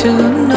to